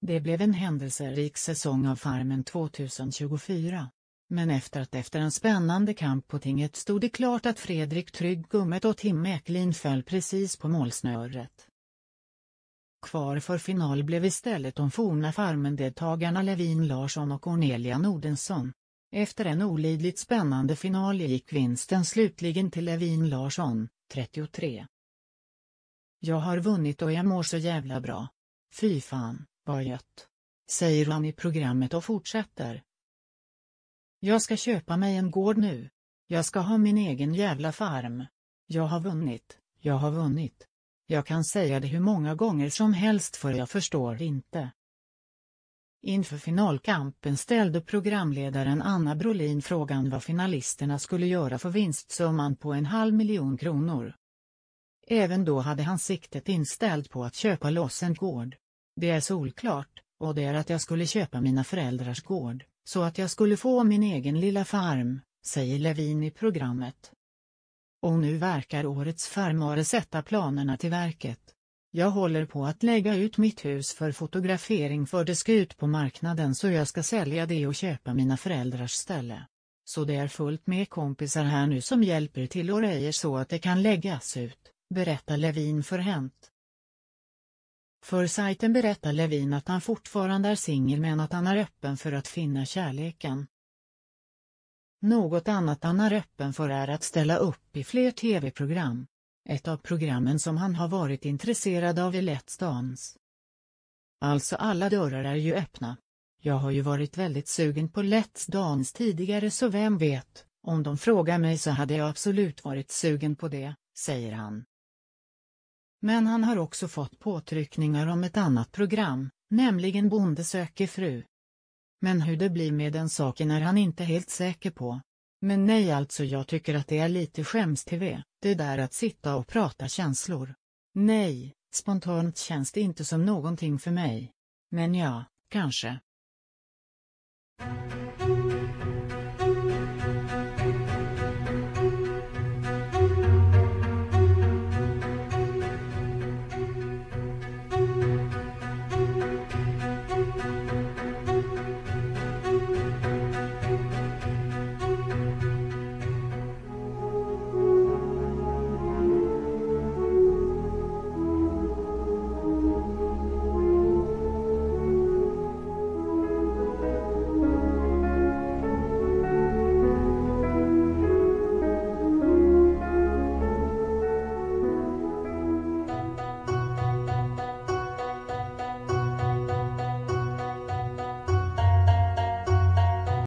Det blev en händelserik säsong av Farmen 2024. Men efter att efter en spännande kamp på tinget stod det klart att Fredrik Tryggummet och Tim Eklin föll precis på målsnöret. Kvar för final blev istället de forna Farmen-deltagarna Levin Larsson och Cornelia Nordensson. Efter en olidligt spännande final gick vinsten slutligen till Levin Larsson, 33. Jag har vunnit och jag mår så jävla bra. Fy fan, vad gött. Säger han i programmet och fortsätter. Jag ska köpa mig en gård nu. Jag ska ha min egen jävla farm. Jag har vunnit, jag har vunnit. Jag kan säga det hur många gånger som helst för jag förstår inte. Inför finalkampen ställde programledaren Anna Brolin frågan vad finalisterna skulle göra för vinstsumman på en halv miljon kronor. Även då hade han siktet inställt på att köpa loss en gård. Det är solklart, och det är att jag skulle köpa mina föräldrars gård, så att jag skulle få min egen lilla farm, säger Levin i programmet. Och nu verkar årets farmare sätta planerna till verket. Jag håller på att lägga ut mitt hus för fotografering för det ska ut på marknaden så jag ska sälja det och köpa mina föräldrars ställe. Så det är fullt med kompisar här nu som hjälper till och röjer så att det kan läggas ut, berättar Levin förhänt. För sajten berättar Levin att han fortfarande är singel men att han är öppen för att finna kärleken. Något annat han är öppen för är att ställa upp i fler tv-program. Ett av programmen som han har varit intresserad av är Let's Dance. Alltså alla dörrar är ju öppna. Jag har ju varit väldigt sugen på Let's Dance tidigare så vem vet, om de frågar mig så hade jag absolut varit sugen på det, säger han. Men han har också fått påtryckningar om ett annat program, nämligen Bonde söker fru. Men hur det blir med den saken är han inte helt säker på. Men nej alltså jag tycker att det är lite skäms-tv, det där att sitta och prata känslor. Nej, spontant känns det inte som någonting för mig. Men ja, kanske.